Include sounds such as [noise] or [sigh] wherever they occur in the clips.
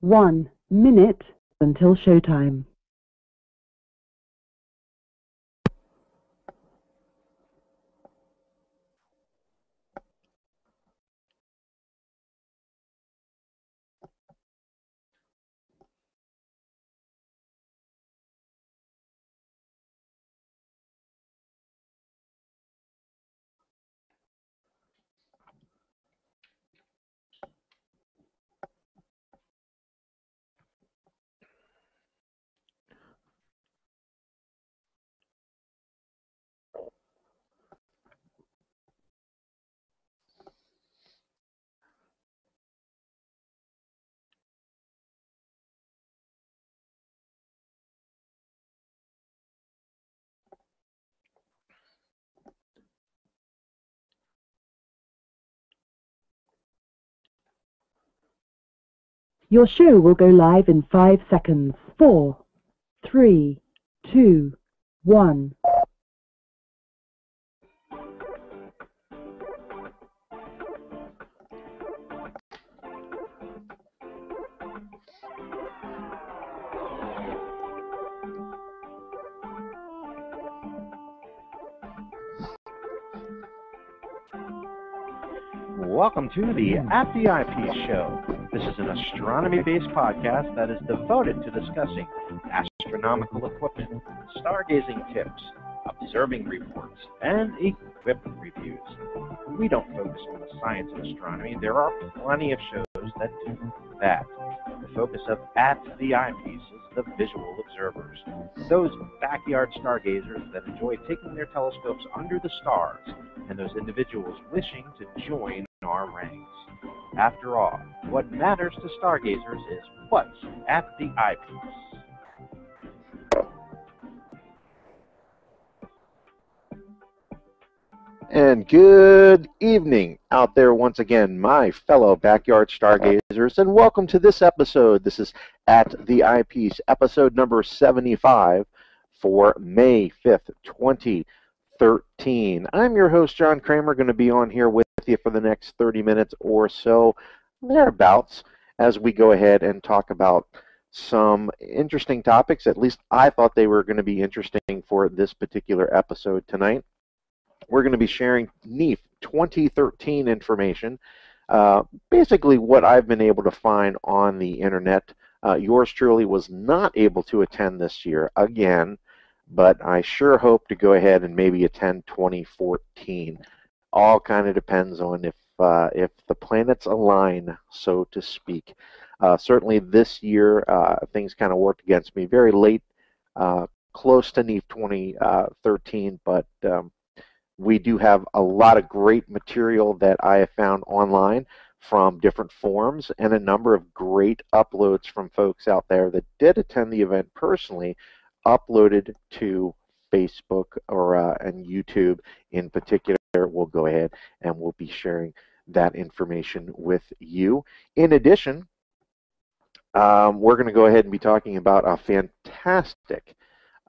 one minute until showtime. Your show will go live in five seconds. Four, three, two, one. Welcome to the At the Eyepiece Show. This is an astronomy-based podcast that is devoted to discussing astronomical equipment, stargazing tips, observing reports, and equipment reviews. We don't focus on the science of astronomy. There are plenty of shows that do that. The focus of At the Eyepiece is the visual observers, those backyard stargazers that enjoy taking their telescopes under the stars, and those individuals wishing to join our ranks. After all, what matters to stargazers is what's at the eyepiece. And good evening out there once again, my fellow backyard stargazers, and welcome to this episode. This is At the Eyepiece, episode number 75 for May 5th, 2013. I'm your host, John Kramer, going to be on here with you for the next 30 minutes or so, thereabouts, as we go ahead and talk about some interesting topics. At least I thought they were going to be interesting for this particular episode tonight. We're going to be sharing NEAF 2013 information, uh, basically what I've been able to find on the internet. Uh, yours truly was not able to attend this year again, but I sure hope to go ahead and maybe attend 2014 all kind of depends on if uh, if the planets align, so to speak. Uh, certainly this year, uh, things kind of worked against me. Very late, uh, close to NEAF 2013, but um, we do have a lot of great material that I have found online from different forums and a number of great uploads from folks out there that did attend the event personally uploaded to Facebook or uh, and YouTube in particular, we'll go ahead and we'll be sharing that information with you. In addition, um, we're going to go ahead and be talking about a fantastic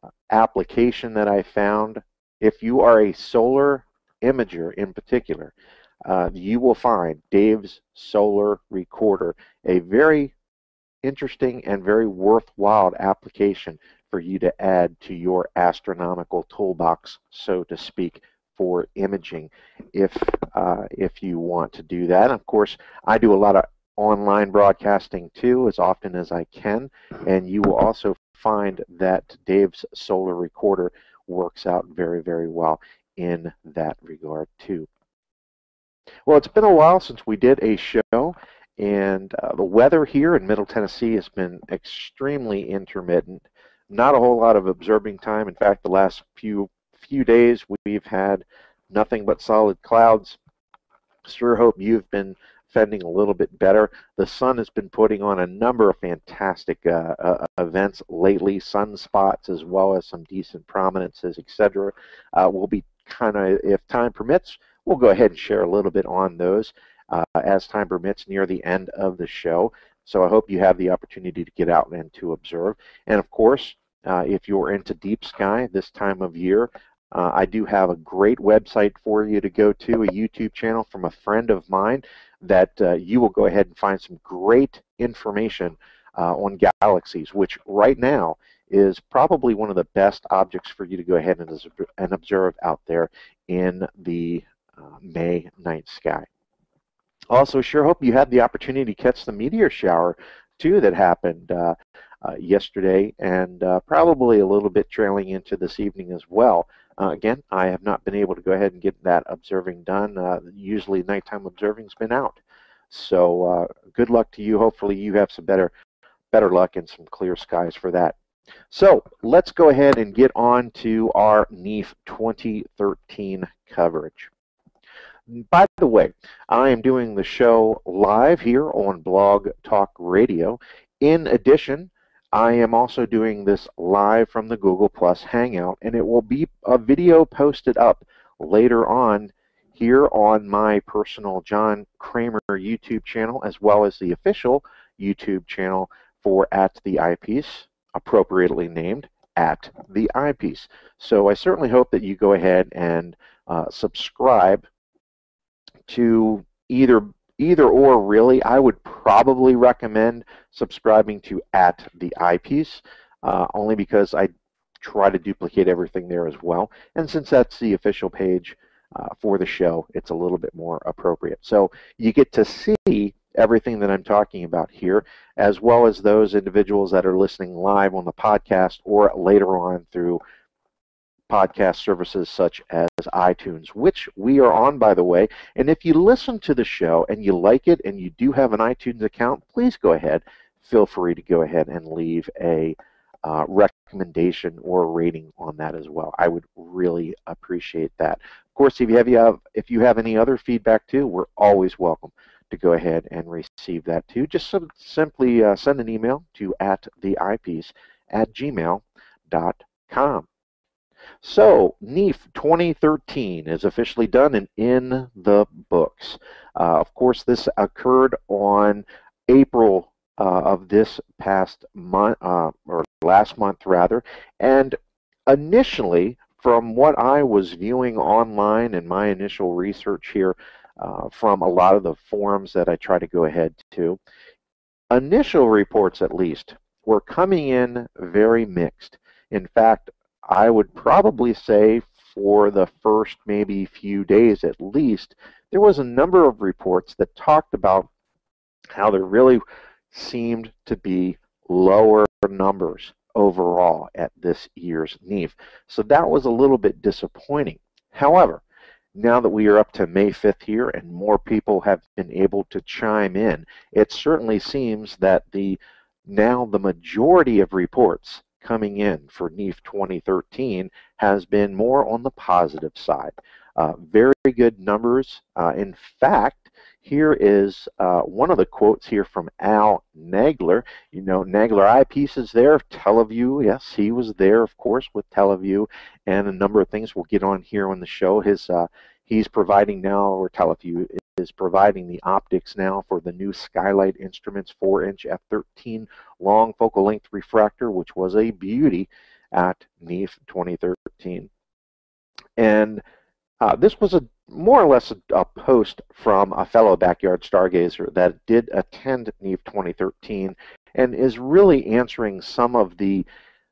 uh, application that I found. If you are a solar imager in particular, uh, you will find Dave's Solar Recorder, a very interesting and very worthwhile application for you to add to your astronomical toolbox, so to speak, for imaging if uh, if you want to do that. Of course, I do a lot of online broadcasting too, as often as I can, and you will also find that Dave's solar recorder works out very, very well in that regard too. Well, it's been a while since we did a show, and uh, the weather here in Middle Tennessee has been extremely intermittent not a whole lot of observing time. In fact, the last few few days we've had nothing but solid clouds. Sure hope you've been fending a little bit better. The sun has been putting on a number of fantastic uh, uh, events lately, sunspots as well as some decent prominences, etc. Uh, we'll be kind of, if time permits, we'll go ahead and share a little bit on those uh, as time permits near the end of the show. So I hope you have the opportunity to get out and to observe. And of course, uh, if you're into deep sky this time of year, uh, I do have a great website for you to go to, a YouTube channel from a friend of mine that uh, you will go ahead and find some great information uh, on galaxies, which right now is probably one of the best objects for you to go ahead and, and observe out there in the uh, May night sky. Also, sure hope you had the opportunity to catch the meteor shower too that happened uh, uh, yesterday and uh, probably a little bit trailing into this evening as well. Uh, again, I have not been able to go ahead and get that observing done. Uh, usually nighttime observing's been out. So uh, good luck to you. Hopefully you have some better better luck and some clear skies for that. So let's go ahead and get on to our NEAF 2013 coverage. By the way, I am doing the show live here on Blog Talk Radio. In addition, I am also doing this live from the Google Plus Hangout, and it will be a video posted up later on here on my personal John Kramer YouTube channel, as well as the official YouTube channel for At the Eyepiece, appropriately named At the Eyepiece. So I certainly hope that you go ahead and uh, subscribe to either either or really. I would probably recommend subscribing to at the eyepiece, uh, only because I try to duplicate everything there as well. And since that's the official page uh, for the show, it's a little bit more appropriate. So you get to see everything that I'm talking about here, as well as those individuals that are listening live on the podcast or later on through podcast services such as iTunes, which we are on, by the way. And if you listen to the show and you like it and you do have an iTunes account, please go ahead. Feel free to go ahead and leave a uh, recommendation or rating on that as well. I would really appreciate that. Of course, if you have, you have if you have any other feedback too, we're always welcome to go ahead and receive that too. Just so, simply uh, send an email to at the eyepiece at gmail.com. So, NEAF 2013 is officially done and in the books. Uh, of course, this occurred on April uh, of this past month, uh, or last month rather, and initially, from what I was viewing online and my initial research here uh, from a lot of the forums that I try to go ahead to, initial reports at least were coming in very mixed. In fact, I would probably say for the first maybe few days at least, there was a number of reports that talked about how there really seemed to be lower numbers overall at this year's NEAF. So that was a little bit disappointing. However, now that we are up to May 5th here and more people have been able to chime in, it certainly seems that the now the majority of reports coming in for NEAF 2013 has been more on the positive side. Uh, very good numbers. Uh, in fact, here is uh, one of the quotes here from Al Nagler. You know, Nagler eyepieces there, TeleVue. Yes, he was there, of course, with TeleVue and a number of things we'll get on here on the show. His uh, He's providing now, or TeleVue is providing the optics now for the new Skylight Instruments 4-inch f13 long focal length refractor, which was a beauty at NEAF 2013. And uh, this was a more or less a, a, post from a fellow backyard stargazer that did attend NEAF 2013 and is really answering some of the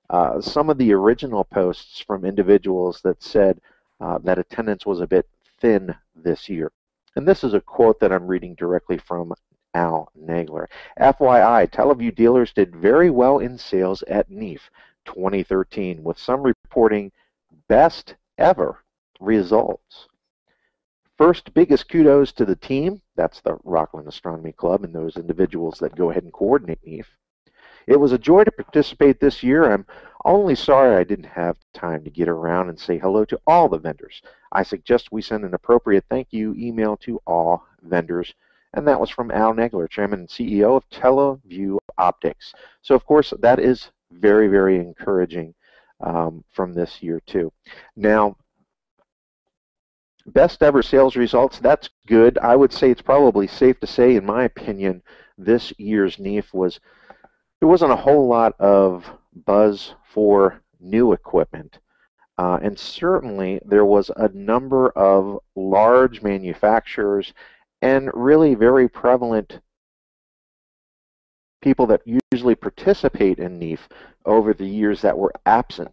uh, some of the original posts from individuals that said uh, that attendance was a bit thin this year. And this is a quote that I'm reading directly from Al Nagler. FYI, TeleVue dealers did very well in sales at NEAF 2013, with some reporting best ever results. First, biggest kudos to the team. That's the Rockland Astronomy Club and those individuals that go ahead and coordinate NEAF. It was a joy to participate this year. I'm only sorry I didn't have time to get around and say hello to all the vendors. I suggest we send an appropriate thank you email to all vendors. And that was from Al Nagler, Chairman and CEO of TeleVue Optics. So, of course, that is very, very encouraging um, from this year, too. Now, best ever sales results, that's good. I would say it's probably safe to say, in my opinion, this year's NEAF was there wasn't a whole lot of buzz for new equipment. Uh, and certainly there was a number of large manufacturers and really very prevalent people that usually participate in NEAF over the years that were absent.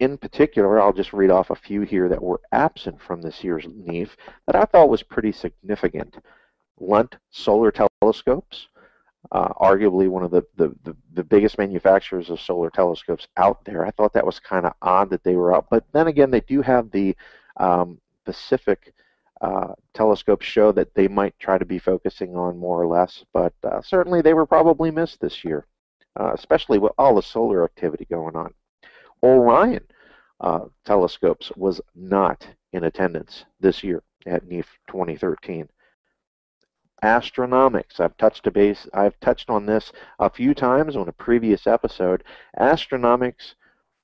In particular, I'll just read off a few here that were absent from this year's NEAF that I thought was pretty significant. Lunt Solar Telescopes, uh, arguably one of the, the, the, the, biggest manufacturers of solar telescopes out there. I thought that was kind of odd that they were out. But then again, they do have the um, Pacific uh, telescopes show that they might try to be focusing on more or less, but uh, certainly they were probably missed this year, uh, especially with all the solar activity going on. Orion uh, telescopes was not in attendance this year at NEAF 2013. Astronomics. I've touched a base. I've touched on this a few times on a previous episode. Astronomics,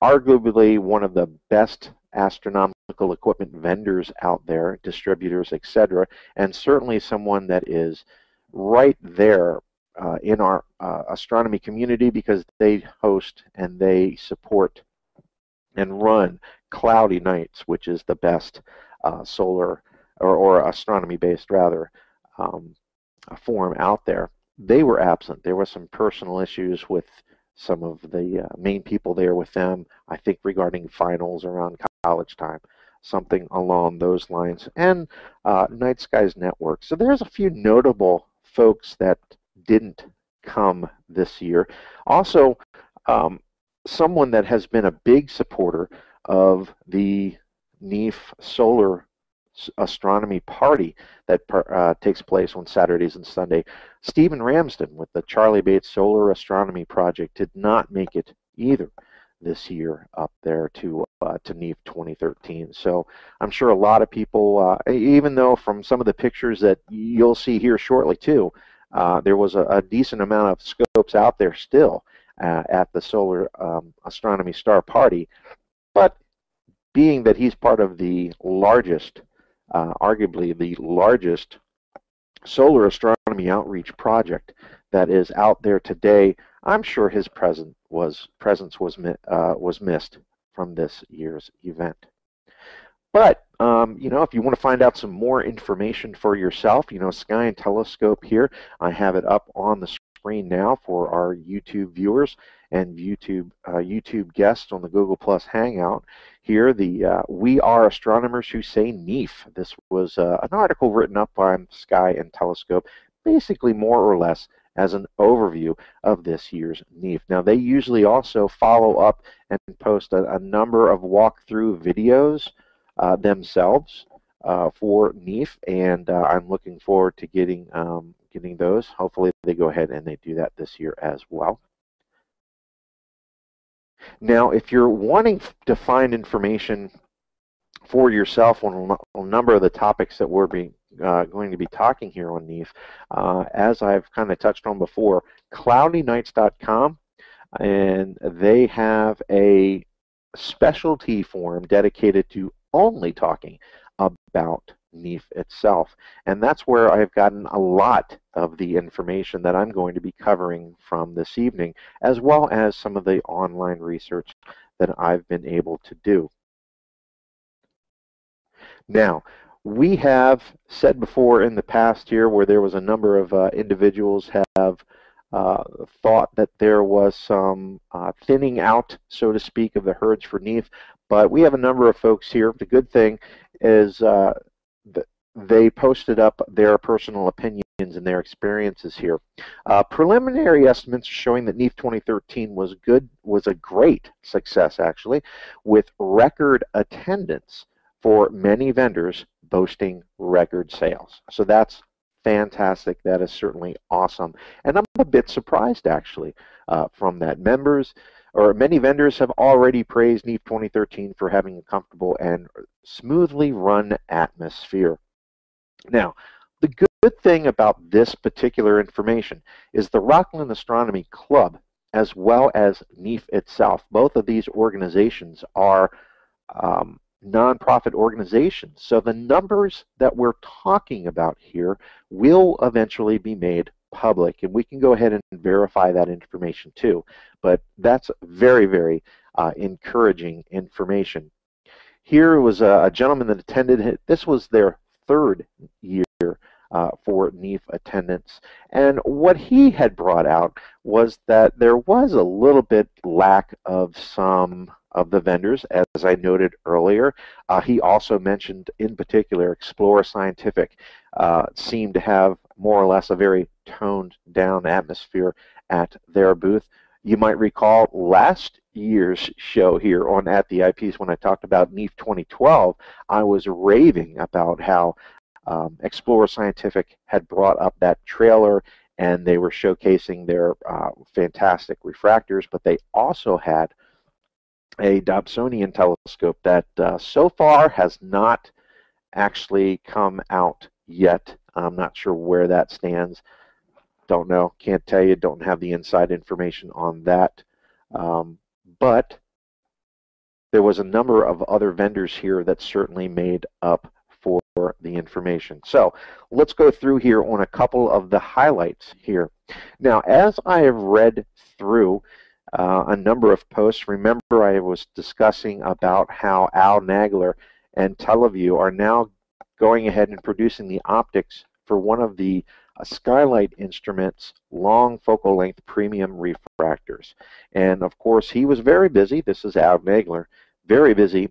arguably one of the best astronomical equipment vendors out there, distributors, etc., and certainly someone that is right there uh, in our uh, astronomy community because they host and they support and run Cloudy Nights, which is the best uh, solar or, or astronomy-based rather um, forum out there. They were absent. There were some personal issues with some of the uh, main people there with them, I think regarding finals around college time, something along those lines, and uh, Night Skies Network. So there's a few notable folks that didn't come this year. Also, um, someone that has been a big supporter of the NEAF Solar astronomy party that uh, takes place on Saturdays and Sunday. Stephen Ramsden with the Charlie Bates Solar Astronomy Project did not make it either this year up there to uh, to NEAF 2013. So I'm sure a lot of people, uh, even though from some of the pictures that you'll see here shortly too, uh, there was a, a, decent amount of scopes out there still uh, at the Solar um, Astronomy Star Party. But being that he's part of the largest uh, arguably the largest solar astronomy outreach project that is out there today. I'm sure his present was presence was uh, was missed from this year's event. But um, you know, if you want to find out some more information for yourself, you know, Sky and Telescope here, I have it up on the screen now for our YouTube viewers and YouTube uh, YouTube guests on the Google Plus Hangout. Here, the uh, We Are Astronomers Who Say NEAF. This was uh, an article written up by Sky and Telescope, basically more or less as an overview of this year's NEAF. Now, they usually also follow up and post a, a number of walkthrough videos uh, themselves uh, for NEAF, and uh, I'm looking forward to getting um, getting those. Hopefully, they go ahead and they do that this year as well. Now, if you're wanting to find information for yourself on a number of the topics that we're being, uh, going to be talking here on NEAF, uh, as I've kind of touched on before, cloudynights.com, and they have a specialty forum dedicated to only talking about NEAF itself. And that's where I've gotten a lot of the information that I'm going to be covering from this evening, as well as some of the online research that I've been able to do. Now, we have said before in the past year where there was a number of uh, individuals have uh, thought that there was some uh, thinning out, so to speak, of the herds for NEAF, but we have a number of folks here. The good thing is uh, they posted up their personal opinions and their experiences here. Uh, preliminary estimates are showing that NEAF 2013 was good, was a great success actually, with record attendance for many vendors boasting record sales. So that's fantastic. That is certainly awesome. And I'm a bit surprised actually uh, from that. Members or many vendors have already praised NEAF 2013 for having a comfortable and smoothly run atmosphere. Now, the good thing about this particular information is the Rockland Astronomy Club, as well as NEAF itself, both of these organizations are um, nonprofit organizations. So the numbers that we're talking about here will eventually be made public, and we can go ahead and verify that information too. But that's very, very uh, encouraging information. Here was a, a, gentleman that attended, this was their third year uh, for NEAF attendance. And what he had brought out was that there was a little bit lack of some of the vendors, as I noted earlier. Uh, he also mentioned, in particular, Explorer Scientific uh, seemed to have more or less a very toned down atmosphere at their booth. You might recall last year's show here on At the Eyepiece when I talked about NEAF 2012, I was raving about how um, Explorer Scientific had brought up that trailer and they were showcasing their uh, fantastic refractors, but they also had a Dobsonian telescope that uh, so far has not actually come out yet. I'm not sure where that stands. Don't know, can't tell you, don't have the inside information on that. Um, but there was a number of other vendors here that certainly made up for the information. So let's go through here on a couple of the highlights here. Now, as I have read through uh, a number of posts, remember I was discussing about how Al Nagler and TeleVue are now going ahead and producing the optics for one of the uh, Skylight Instruments long focal length premium refractors. And of course, he was very busy. This is Al Nagler, very busy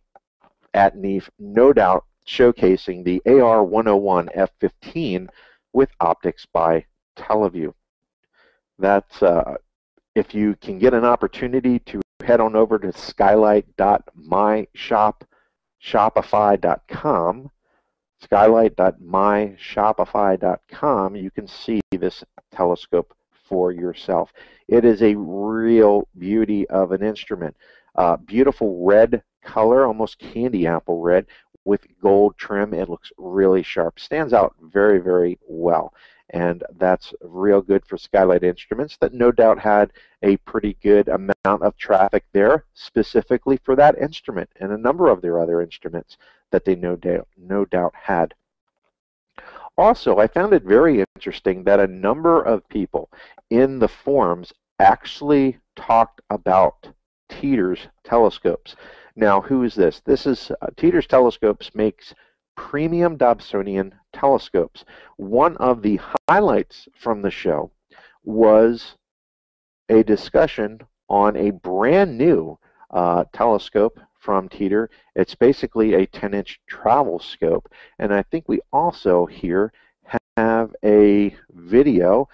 at NEAF, no doubt showcasing the AR101 F15 with optics by TeleVue. That's uh, if you can get an opportunity to head on over to skylight.myshopshopify.com skylight.myshopify.com, you can see this telescope for yourself. It is a real beauty of an instrument. Uh, beautiful red color, almost candy apple red, with gold trim. It looks really sharp. Stands out very, very well. And that's real good for Skylight Instruments that no doubt had a pretty good amount of traffic there specifically for that instrument and a number of their other instruments that they no doubt, no doubt had. Also, I found it very interesting that a number of people in the forums actually talked about Teeter's telescopes. Now, who is this? This is uh, Teeter's Telescopes makes premium Dobsonian telescopes. One of the highlights from the show was a discussion on a brand new uh, telescope from Teeter. It's basically a 10-inch travel scope. And I think we also here have a video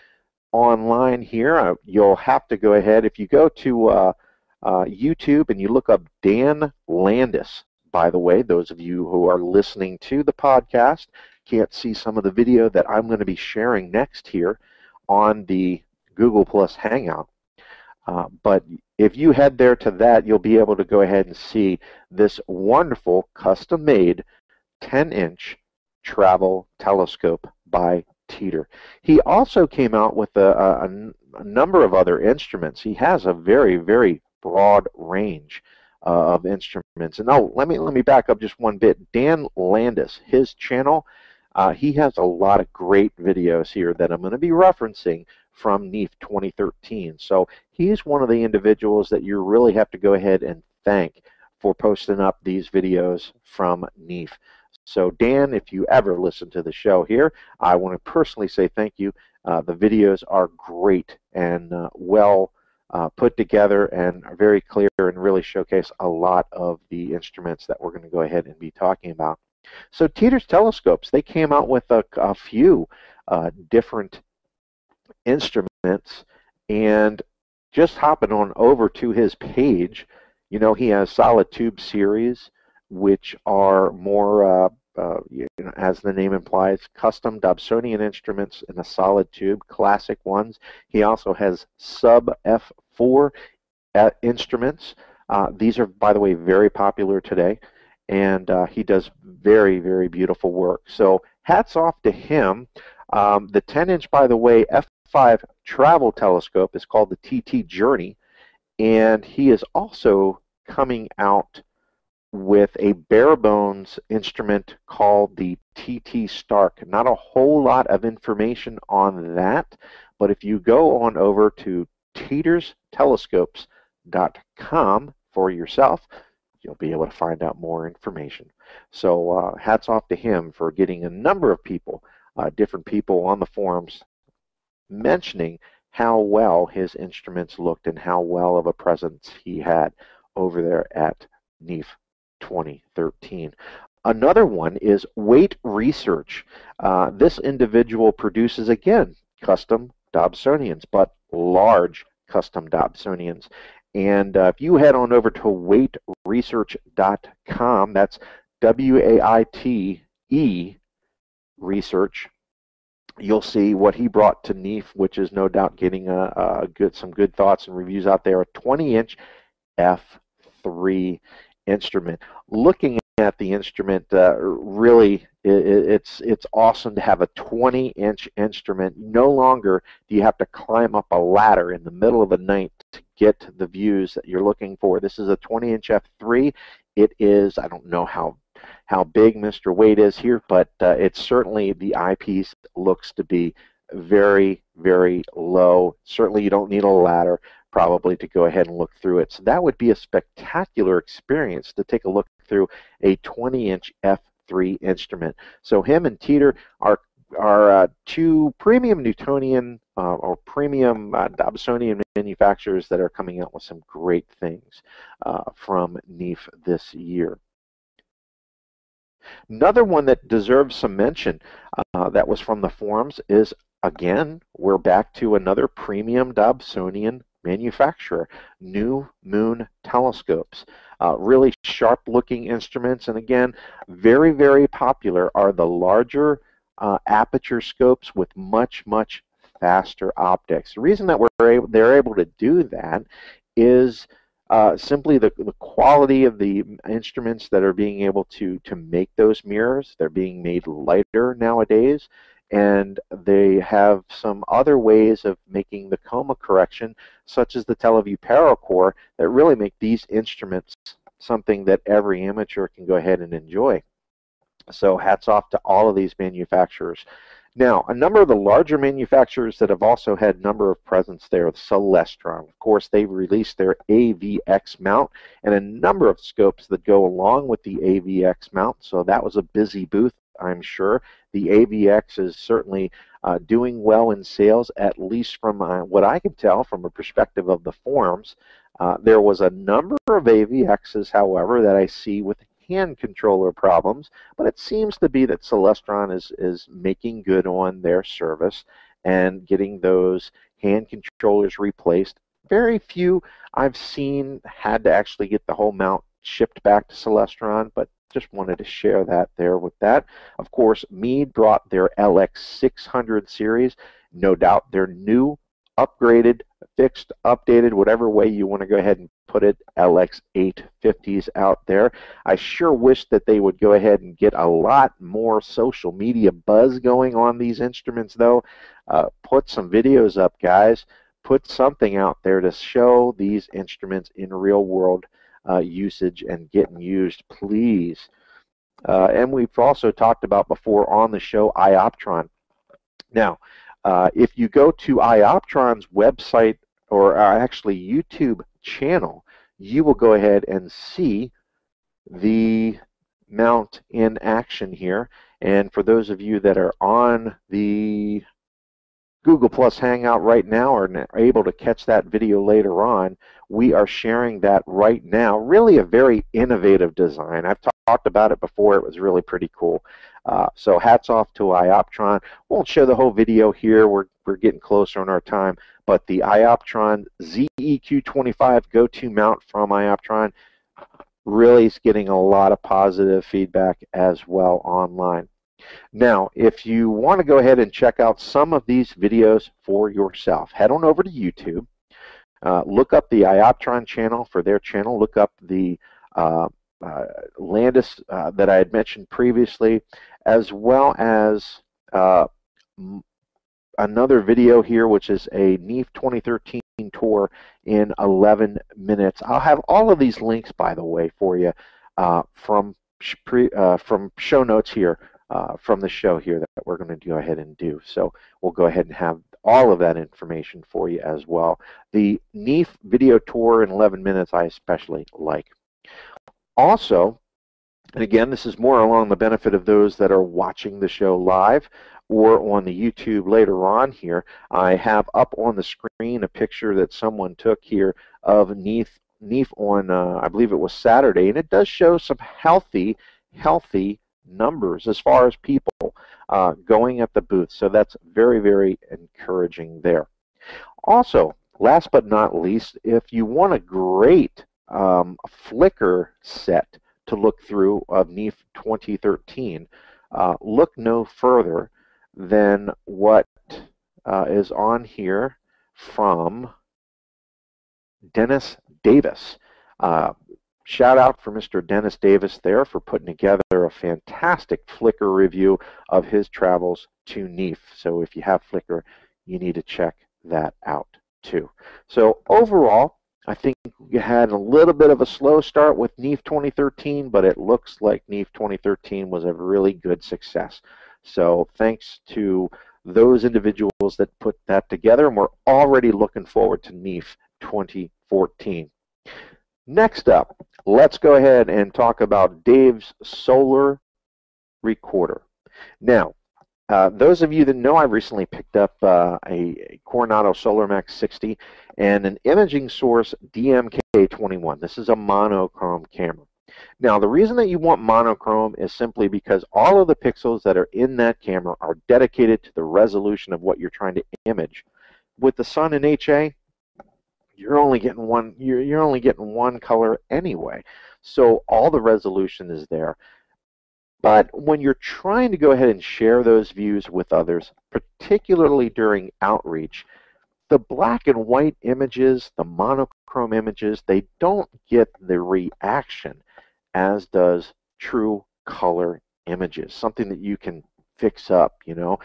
online here. Uh, you'll have to go ahead, if you go to uh, uh, YouTube and you look up Dan Landis, by the way, those of you who are listening to the podcast can't see some of the video that I'm going to be sharing next here on the Google Plus Hangout. Uh, but if you head there to that, you'll be able to go ahead and see this wonderful custom-made 10-inch travel telescope by Teeter. He also came out with a, a, a, number of other instruments. He has a very, very broad range uh, of instruments. And oh, let me let me back up just one bit. Dan Landis, his channel, uh, he has a lot of great videos here that I'm going to be referencing from NEAF 2013. So he's one of the individuals that you really have to go ahead and thank for posting up these videos from NEAF. So Dan, if you ever listen to the show here, I want to personally say thank you. Uh, the videos are great and uh, well uh, put together and are very clear and really showcase a lot of the instruments that we're going to go ahead and be talking about. So Teeter's telescopes, they came out with a, a few uh, different instruments and just hopping on over to his page, you know, he has solid tube series, which are more, uh, uh, you know, as the name implies, custom Dobsonian instruments in a solid tube, classic ones. He also has sub F4 uh, instruments. Uh, these are, by the way, very popular today, and uh, he does very, very beautiful work. So hats off to him. Um, the 10 inch, by the way, F 5 travel telescope is called the TT Journey, and he is also coming out with a bare bones instrument called the TT Stark. Not a whole lot of information on that, but if you go on over to teeterstelescopes.com for yourself, you'll be able to find out more information. So uh, hats off to him for getting a number of people uh, different people on the forums mentioning how well his instruments looked and how well of a presence he had over there at NEAF 2013. Another one is Waite Research. Uh, this individual produces, again, custom Dobsonians, but large custom Dobsonians. And uh, if you head on over to waiteresearch.com, that's W-A-I-T-E research, you'll see what he brought to NEAF, which is no doubt getting a, a good some good thoughts and reviews out there. A 20-inch F3 instrument. Looking at the instrument, uh, really, it, it's it's awesome to have a 20-inch instrument. No longer do you have to climb up a ladder in the middle of the night to get the views that you're looking for. This is a 20-inch F3. It is, I don't know how how big Mr. Waite is here, but uh, it's certainly the eyepiece looks to be very, very low. Certainly you don't need a ladder probably to go ahead and look through it. So that would be a spectacular experience to take a look through a 20-inch F3 instrument. So him and Teeter are are uh, two premium Newtonian uh, or premium uh, Dobsonian manufacturers that are coming out with some great things uh, from NEAF this year. Another one that deserves some mention uh, that was from the forums is, again, we're back to another premium Dobsonian manufacturer, New Moon Telescopes. Uh, really sharp looking instruments, and again, very, very popular are the larger uh, aperture scopes with much, much faster optics. The reason that we're able, they're able to do that is uh, simply the, the quality of the instruments that are being able to, to make those mirrors. They're being made lighter nowadays, and they have some other ways of making the coma correction, such as the TeleVue Paracorr, that really make these instruments something that every amateur can go ahead and enjoy. So hats off to all of these manufacturers. Now, a number of the larger manufacturers that have also had a number of presence there, Celestron. Of course, they've released their AVX mount and a number of scopes that go along with the AVX mount. So that was a busy booth, I'm sure. The AVX is certainly uh, doing well in sales, at least from uh, what I can tell from a perspective of the forums. Uh, there was a number of AVXs, however, that I see with hand controller problems, but it seems to be that Celestron is, is making good on their service and getting those hand controllers replaced. Very few I've seen had to actually get the whole mount shipped back to Celestron, but just wanted to share that there with that. Of course, Meade brought their LX600 series. No doubt their new upgraded, fixed, updated, whatever way you want to go ahead and put it, LX850s out there. I sure wish that they would go ahead and get a lot more social media buzz going on these instruments, though. Uh, put some videos up, guys. Put something out there to show these instruments in real world uh, usage and getting used, please. Uh, and we've also talked about before on the show Ioptron. Now, uh, if you go to Ioptron's website or uh, actually YouTube channel, you will go ahead and see the mount in action here. And for those of you that are on the Google Plus Hangout right now or are able to catch that video later on, we are sharing that right now. Really a very innovative design. I've talked about it before. It was really pretty cool. Uh, so hats off to Ioptron. Won't show the whole video here. We're, we're getting closer on our time. But the Ioptron ZEQ25 go-to mount from Ioptron really is getting a lot of positive feedback as well online. Now, if you want to go ahead and check out some of these videos for yourself, head on over to YouTube. Uh, look up the Ioptron channel for their channel. Look up the uh, Landis uh, that I had mentioned previously, as well as uh, another video here, which is a NEAF 2013 tour in 11 minutes. I'll have all of these links, by the way, for you uh, from pre, uh, from show notes here uh, from the show here that we're going to go ahead and do. So we'll go ahead and have all of that information for you as well. The NEAF video tour in 11 minutes I especially like. Also, And again, this is more along the benefit of those that are watching the show live or on the YouTube later on here. I have up on the screen a picture that someone took here of NEAF, NEAF on, uh, I believe it was Saturday, and it does show some healthy, healthy numbers as far as people uh, going at the booth. So that's very, very encouraging there. Also, last but not least, if you want a great um, Flickr set to look through of NEAF 2013, uh, look no further than what uh, is on here from Dennis Davis. Uh, shout out for Mr. Dennis Davis there for putting together a fantastic Flickr review of his travels to NEAF. So if you have Flickr, you need to check that out too. So overall, I think we had a little bit of a slow start with NEAF 2013, but it looks like NEAF 2013 was a really good success. So thanks to those individuals that put that together, and we're already looking forward to NEAF 2014. Next up, let's go ahead and talk about Dave's solar recorder. Now, uh, those of you that know, I recently picked up uh, a Coronado SolarMax 60 and an imaging source DMK21. This is a monochrome camera. Now, the reason that you want monochrome is simply because all of the pixels that are in that camera are dedicated to the resolution of what you're trying to image. With the sun and HA, you're only getting one you're, you're only getting one color anyway so all the resolution is there but when you're trying to go ahead and share those views with others particularly during outreach the black and white images the monochrome images they don't get the reaction as does true color images something that you can fix up you know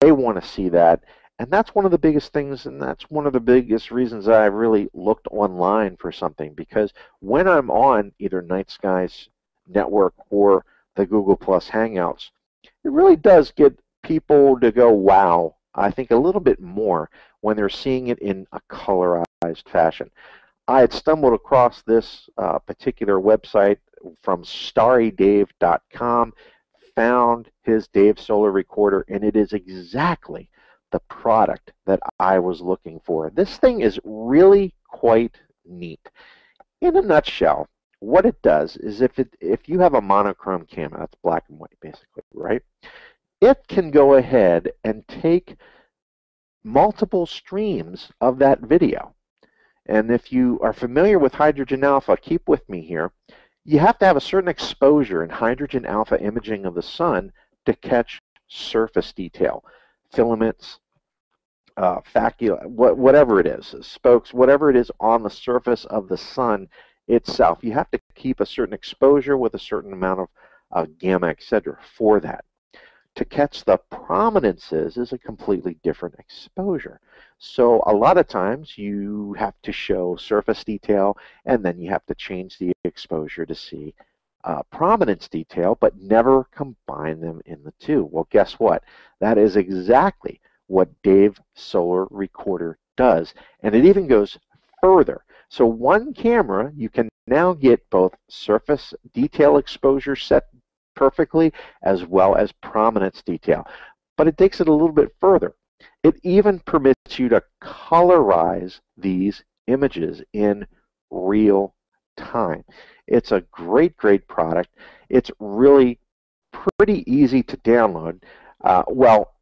they want to see that and that's one of the biggest things, and that's one of the biggest reasons I really looked online for something. Because when I'm on either Night Skies Network or the Google Plus Hangouts, it really does get people to go, wow, I think a little bit more when they're seeing it in a colorized fashion. I had stumbled across this uh, particular website from starrydave.com, found his Dave Solar recorder, and it is exactly the product that I was looking for. This thing is really quite neat. In a nutshell, what it does is if it if you have a monochrome camera, that's black and white basically, right? It can go ahead and take multiple streams of that video. And if you are familiar with hydrogen alpha, keep with me here. You have to have a certain exposure in hydrogen alpha imaging of the sun to catch surface detail filaments, uh, facula, what, whatever it is, spokes, whatever it is on the surface of the sun itself. You have to keep a certain exposure with a certain amount of uh, gamma, etc. for that. To catch the prominences is a completely different exposure. So a lot of times you have to show surface detail and then you have to change the exposure to see uh, prominence detail, but never combine them in the two. Well, guess what? That is exactly what Dave Solar Recorder does. And it even goes further. So one camera, you can now get both surface detail exposure set perfectly as well as prominence detail. But it takes it a little bit further. It even permits you to colorize these images in real time. It's a great, great product. It's really pretty easy to download. Uh, well,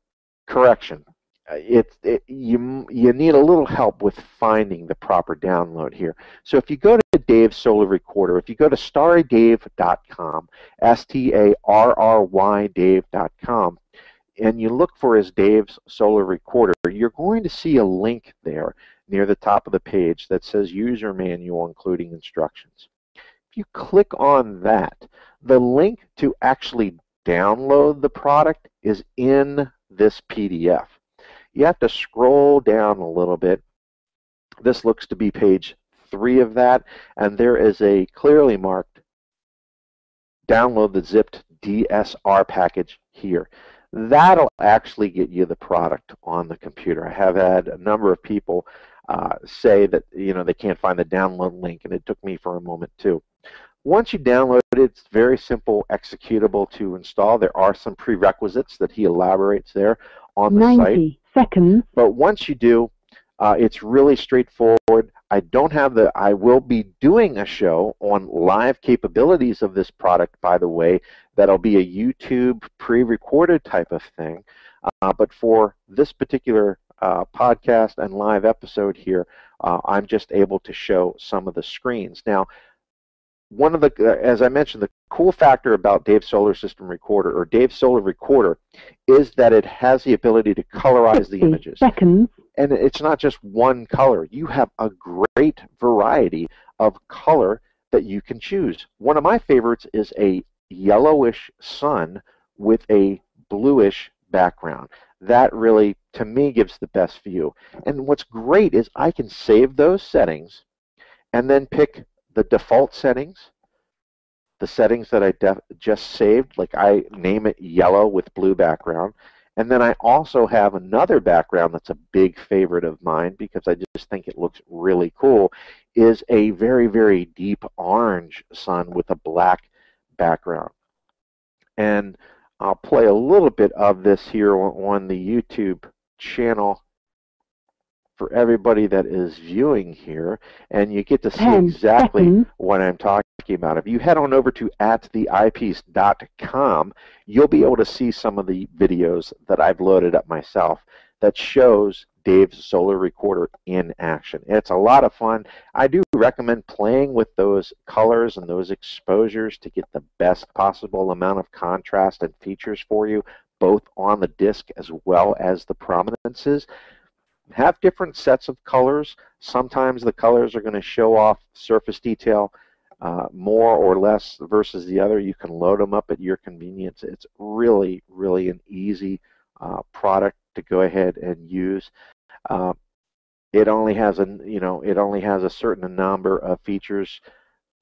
correction. It, you, you need a little help with finding the proper download here. So if you go to Dave's Solar Recorder, if you go to starrydave.com, S-T-A-R-R-Y Dave.com, and you look for his Dave's Solar Recorder, you're going to see a link there near the top of the page that says User Manual including instructions If you click on that, the link to actually download the product is in this PDF. You have to scroll down a little bit. This looks to be page three of that, and there is a clearly marked download the zipped DSR package here. That'll actually get you the product on the computer. I have had a number of people uh, say that you know they can't find the download link, and it took me for a moment too. Once you download it, it's very simple, executable to install. There are some prerequisites that he elaborates there on the 90 site. Seconds. But once you do, uh, it's really straightforward. I don't have the, I will be doing a show on live capabilities of this product, by the way. That'll be a YouTube pre-recorded type of thing. Uh, but for this particular uh, podcast and live episode here, uh, I'm just able to show some of the screens. Now, one of the, uh, as I mentioned, the cool factor about Dave Solar System Recorder or Dave Solar Recorder is that it has the ability to colorize the images. seconds. And it's not just one color. You have a great variety of color that you can choose. One of my favorites is a yellowish sun with a bluish background. That really, to me, gives the best view. And what's great is I can save those settings and then pick the default settings, the settings that I just saved, like I name it yellow with blue background. And then I also have another background that's a big favorite of mine because I just think it looks really cool, is a very, very deep orange sun with a black background. And I'll play a little bit of this here on the YouTube channel for everybody that is viewing here, and you get to see 10 exactly seconds. what I'm talking about. If you head on over to attheeyepiece.com, you'll be able to see some of the videos that I've loaded up myself that shows Dave's solar recorder in action. It's a lot of fun. I do recommend playing with those colors and those exposures to get the best possible amount of contrast and features for you, both on the disc as well as the prominences have different sets of colors. Sometimes the colors are going to show off surface detail uh, more or less versus the other. You can load them up at your convenience. It's really, really an easy uh, product to go ahead and use. Uh, it only has a you know it only has a certain number of features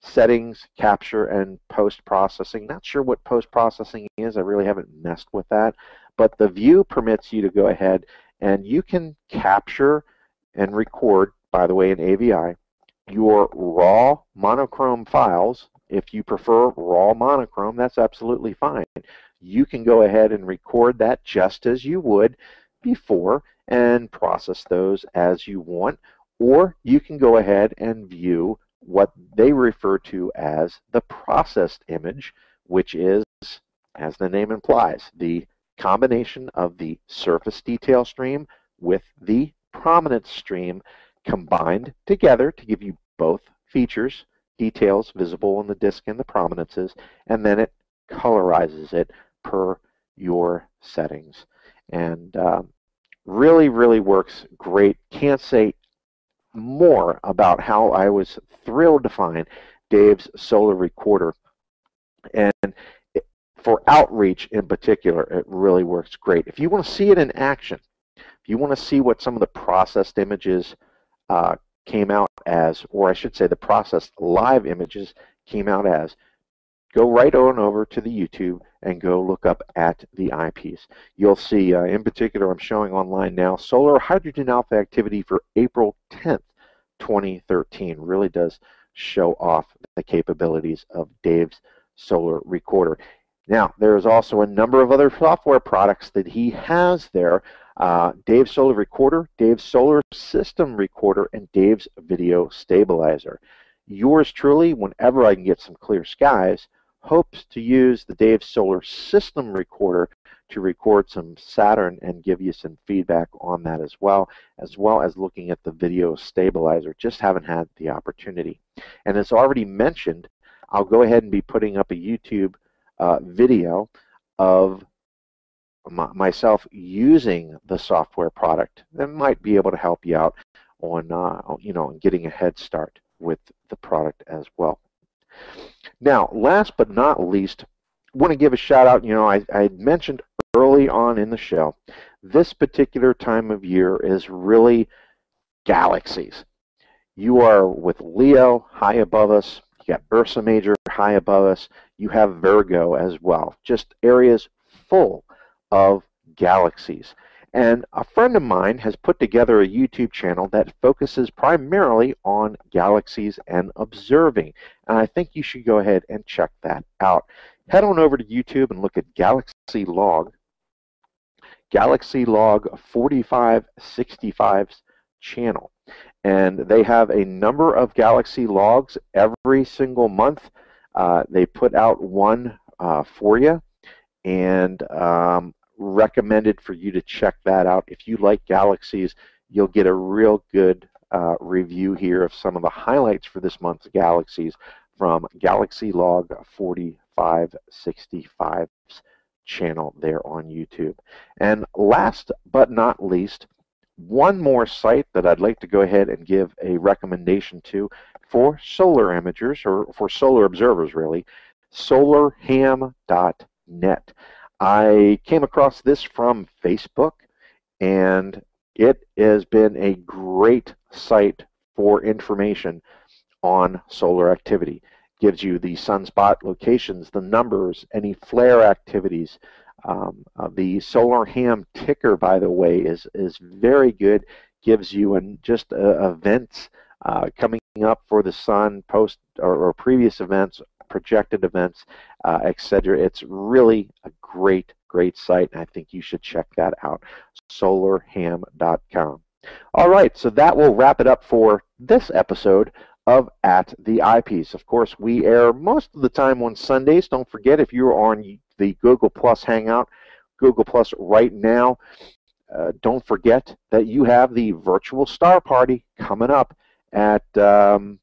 settings capture and post processing not sure what post processing is i really haven't messed with that but the view permits you to go ahead and you can capture and record, by the way, in AVI, your raw monochrome files. If you prefer raw monochrome, that's absolutely fine. You can go ahead and record that just as you would before and process those as you want, or you can go ahead and view what they refer to as the processed image, which is, as the name implies, the combination of the surface detail stream with the prominence stream combined together to give you both features, details visible on the disk and the prominences, and then it colorizes it per your settings. And um, really, really works great. Can't say more about how I was thrilled to find Dave's solar recorder. And for outreach in particular, it really works great. If you want to see it in action, if you want to see what some of the processed images uh, came out as, or I should say the processed live images came out as, go right on over to the YouTube and go look up at the eyepiece. You'll see, uh, in particular, I'm showing online now, solar hydrogen alpha activity for April 10th, 2013. Really does show off the capabilities of Dave's solar recorder. Now, there's also a number of other software products that he has there. Uh, Dave's Solar Recorder, Dave's Solar System Recorder, and Dave's Video Stabilizer. Yours truly, whenever I can get some clear skies, hopes to use the Dave Solar System Recorder to record some Saturn and give you some feedback on that as well, as well as looking at the Video Stabilizer. Just haven't had the opportunity. And as already mentioned, I'll go ahead and be putting up a YouTube uh, video of myself using the software product that might be able to help you out on uh, you know getting a head start with the product as well. Now, last but not least, want to give a shout out. You know, I, I mentioned early on in the show, this particular time of year is really galaxies. You are with Leo high above us. You got Ursa Major high above us. You have Virgo as well. Just areas full of galaxies. And a friend of mine has put together a YouTube channel that focuses primarily on galaxies and observing. And I think you should go ahead and check that out. Head on over to YouTube and look at Galaxy Log. Galaxy Log 4565's channel. And they have a number of Galaxy logs every single month. Uh, they put out one uh, for you and um, recommended for you to check that out. If you like galaxies, you'll get a real good uh, review here of some of the highlights for this month's galaxies from Galaxy Log 4565's channel there on YouTube. And last but not least, one more site that I'd like to go ahead and give a recommendation to for solar imagers or for solar observers really, solarham.net. I came across this from Facebook and it has been a great site for information on solar activity. Gives you the sunspot locations, the numbers, any flare activities. Um, uh, the solar ham ticker, by the way, is is very good. Gives you an, just uh, events uh, coming up for the sun, post or, or previous events, projected events, uh, etc. It's really a great, great site, and I think you should check that out. Solarham.com. All right, so that will wrap it up for this episode of At the Eyepiece. Of course, we air most of the time on Sundays. Don't forget, if you're on the Google Plus Hangout, Google Plus right now, uh, don't forget that you have the virtual star party coming up at um,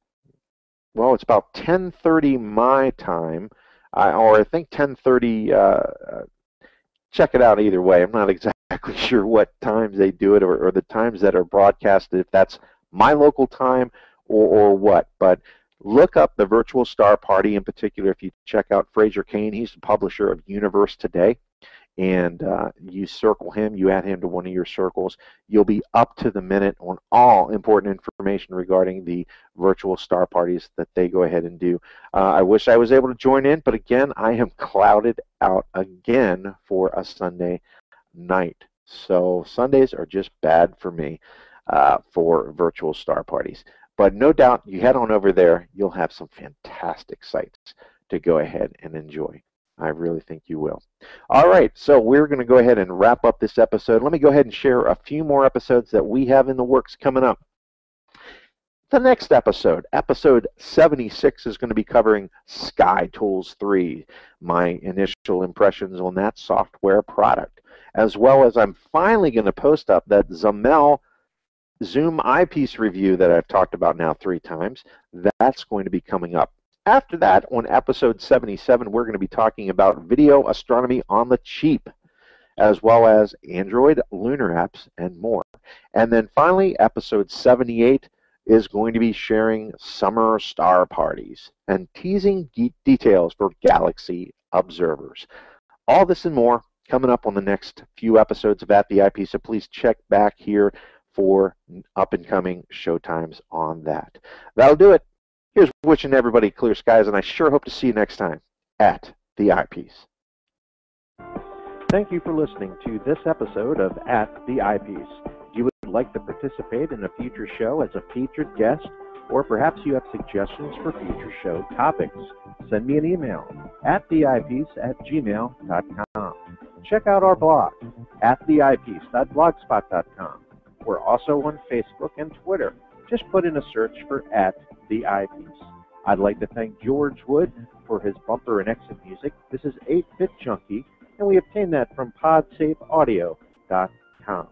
well, it's about 10:30 my time, or I think 10:30. Uh, uh, check it out either way. I'm not [laughs] exactly sure what times they do it or, or the times that are broadcasted. If that's my local time or, or what, but look up the Virtual Star Party in particular. If you check out Fraser Cain, he's the publisher of Universe Today and uh, you circle him, you add him to one of your circles, you'll be up to the minute on all important information regarding the virtual star parties that they go ahead and do. Uh, I wish I was able to join in, but again, I am [laughs] clouded out again for a Sunday night. So Sundays are just bad for me uh, for virtual star parties. But no doubt, you head on over there, you'll have some fantastic sites to go ahead and enjoy. I really think you will. All right, so we're going to go ahead and wrap up this episode. Let me go ahead and share a few more episodes that we have in the works coming up. The next episode, episode 76, is going to be covering Sky Tools 3, my initial impressions on that software product, as well as I'm finally going to post up that Zhumell Zoom eyepiece review that I've talked about now three times. That's going to be coming up. After that, on episode 77, we're going to be talking about video astronomy on the cheap, as well as Android lunar apps and more. And then finally, episode 78 is going to be sharing summer star parties and teasing details for galaxy observers. All this and more coming up on the next few episodes of At the Eyepiece, so please check back here for up and coming showtimes on that. That'll do it. Here's wishing everybody clear skies, and I sure hope to see you next time at the Eyepiece. Thank you for listening to this episode of At the Eyepiece. If you would like to participate in a future show as a featured guest, or perhaps you have suggestions for future show topics, send me an email at the theeyepiece at gmail.com. Check out our blog at the theeyepiece.blogspot.com. We're also on Facebook and Twitter. Just put in a search for at the eyepiece. I'd like to thank George Wood for his bumper and exit music. This is 8-Bit Junkie, and we obtain that from podsafeaudio.com.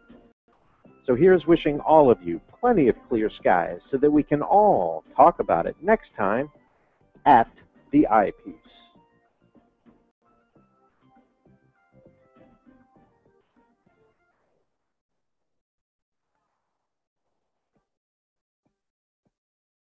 So here's wishing all of you plenty of clear skies so that we can all talk about it next time at the eyepiece.